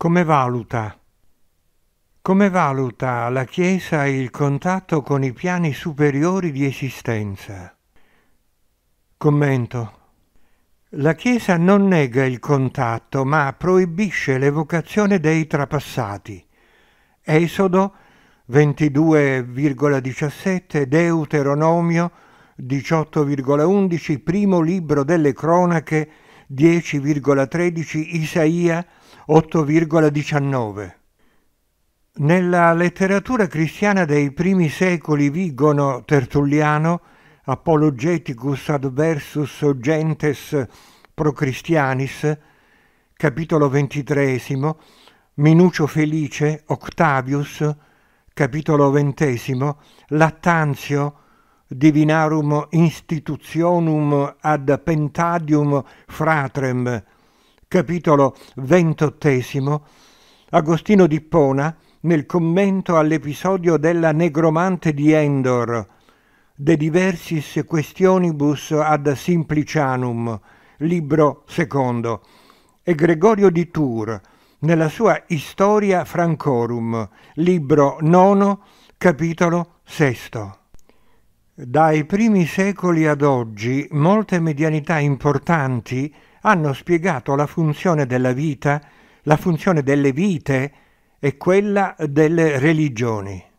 Come valuta? Come valuta la Chiesa il contatto con i piani superiori di esistenza? Commento. La Chiesa non nega il contatto, ma proibisce l'evocazione dei trapassati. Esodo 22,17, Deuteronomio 18,11, primo libro delle cronache 10,13, Isaia 8,19. Nella letteratura cristiana dei primi secoli vigono Tertulliano, Apologeticus adversus gentes pro Christianis, capitolo ventitresimo, Minucio Felice, Octavius, capitolo ventesimo, Lattanzio, Divinarum Institutionum ad Pentadium Fratrem, capitolo ventottesimo, Agostino di Pona, nel commento all'episodio della negromante di Endor, De diversis questionibus ad simplicianum, libro secondo, e Gregorio di Tours, nella sua Historia Francorum, libro nono, capitolo sesto. Dai primi secoli ad oggi molte medianità importanti hanno spiegato la funzione della vita, la funzione delle vite e quella delle religioni.